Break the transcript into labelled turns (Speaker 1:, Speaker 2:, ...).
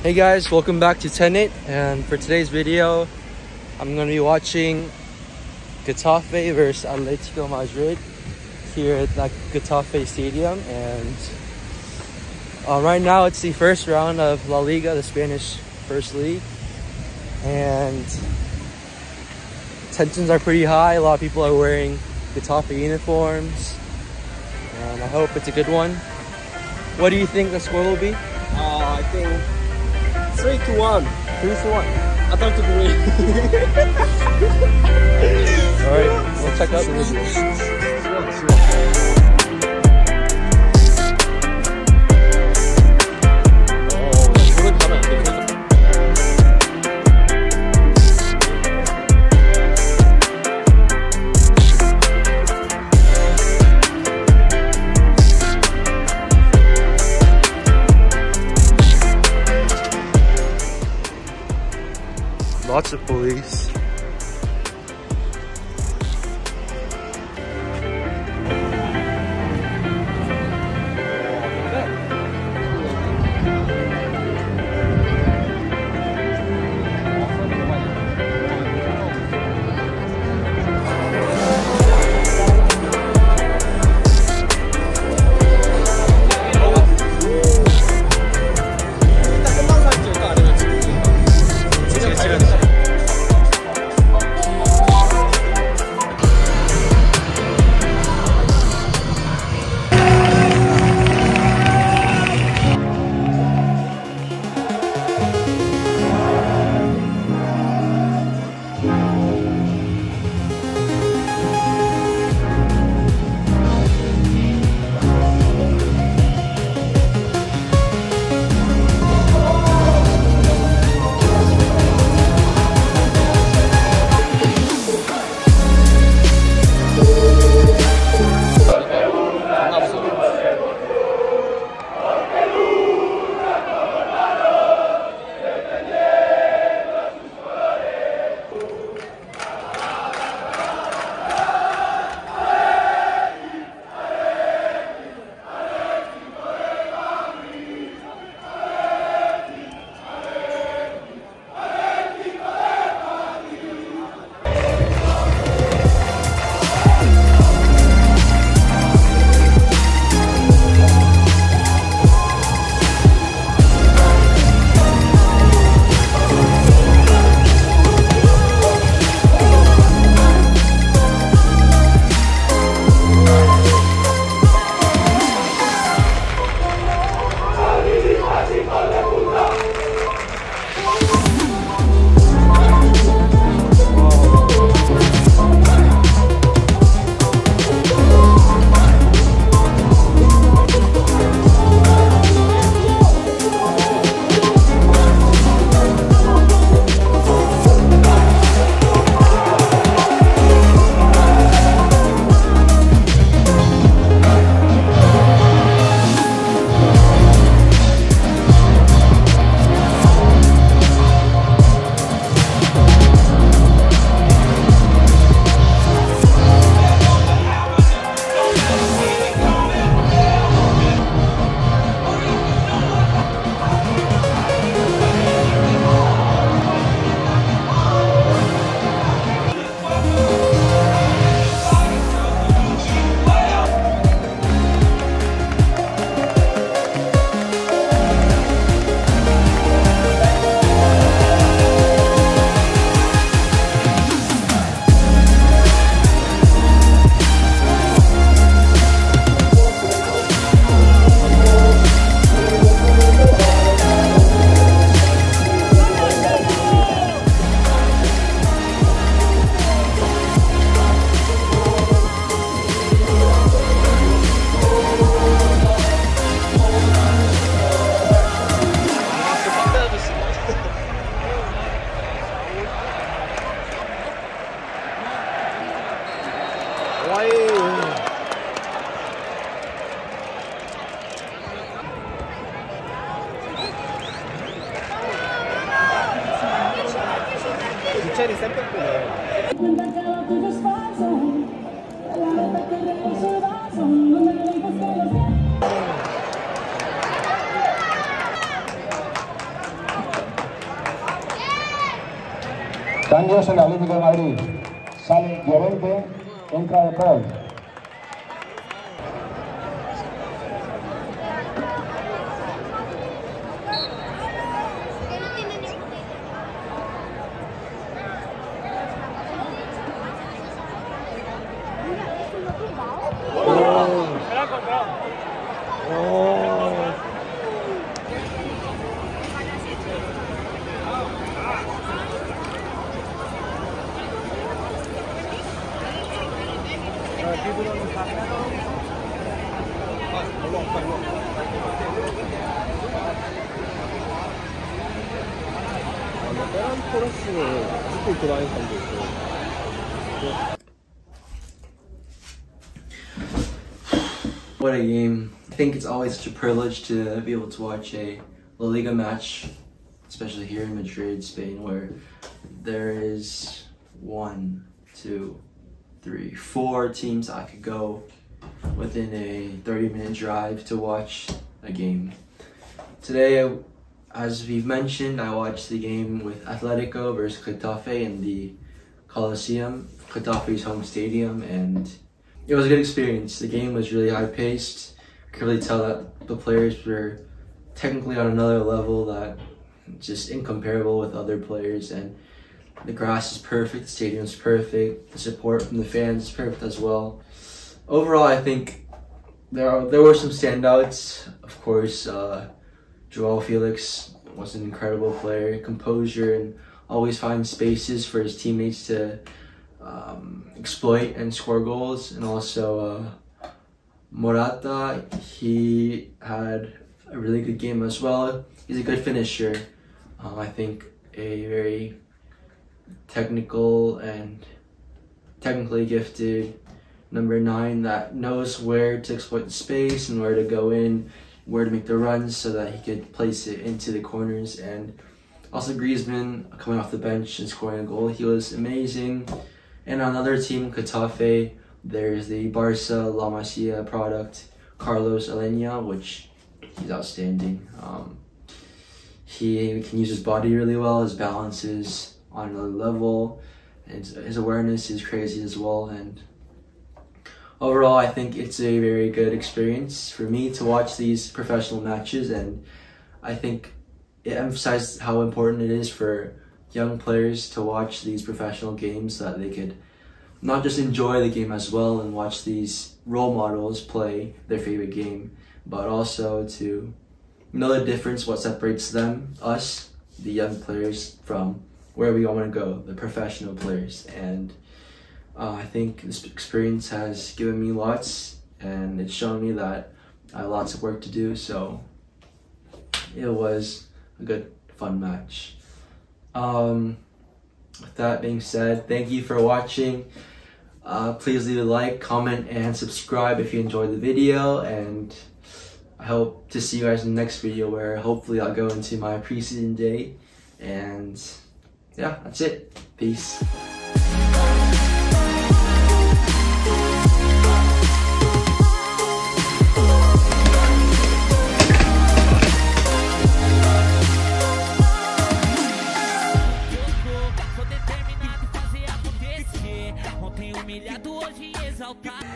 Speaker 1: Hey guys, welcome back to Tennet and for today's video I'm going to be watching Getafe versus Atletico Madrid here at that Getafe Stadium and uh, right now it's the first round of La Liga, the Spanish First League and tensions are pretty high, a lot of people are wearing Getafe uniforms and I hope it's a good one. What do you think the score will be?
Speaker 2: Uh, I think three to one.
Speaker 1: Three to one.
Speaker 2: Atletico win.
Speaker 1: All right, we'll check out the video. Lots of police.
Speaker 2: Guay. Chicharri sempre
Speaker 3: Tangos en la Olímpico de Madrid. Sale Llorente. Entra, Paulo. Oh.
Speaker 2: 페란 토레스는 아직도 좋아하는 사람도 있고
Speaker 1: What a game. I think it's always such a privilege to be able to watch a La Liga match, especially here in Madrid, Spain, where there is one, two, three, four teams I could go within a 30 minute drive to watch a game. Today, as we've mentioned, I watched the game with Atletico versus Getafe in the Coliseum, Getafe's home stadium, and it was a good experience. The game was really high paced. I could really tell that the players were technically on another level that just incomparable with other players and the grass is perfect, the stadium's perfect, the support from the fans is perfect as well. Overall I think there are, there were some standouts. Of course, uh, Joao Felix was an incredible player, composure and always finds spaces for his teammates to um, exploit and score goals. And also uh, Morata, he had a really good game as well. He's a good finisher. Um, I think a very technical and technically gifted number nine that knows where to exploit the space and where to go in, where to make the runs so that he could place it into the corners. And also Griezmann coming off the bench and scoring a goal. He was amazing. And on another team, Getafe, there's the Barca La Masia product, Carlos Alena, which he's outstanding. Um, he can use his body really well. His balance is on another level. And his awareness is crazy as well. And overall, I think it's a very good experience for me to watch these professional matches. And I think it emphasizes how important it is for young players to watch these professional games so that they could not just enjoy the game as well and watch these role models play their favorite game, but also to know the difference, what separates them, us, the young players, from where we all want to go, the professional players. And uh, I think this experience has given me lots, and it's shown me that I have lots of work to do. So it was a good, fun match. Um, with that being said, thank you for watching. Uh, please leave a like, comment, and subscribe if you enjoyed the video. And I hope to see you guys in the next video where hopefully I'll go into my preseason day. And yeah, that's it. Peace. hoje exaltado.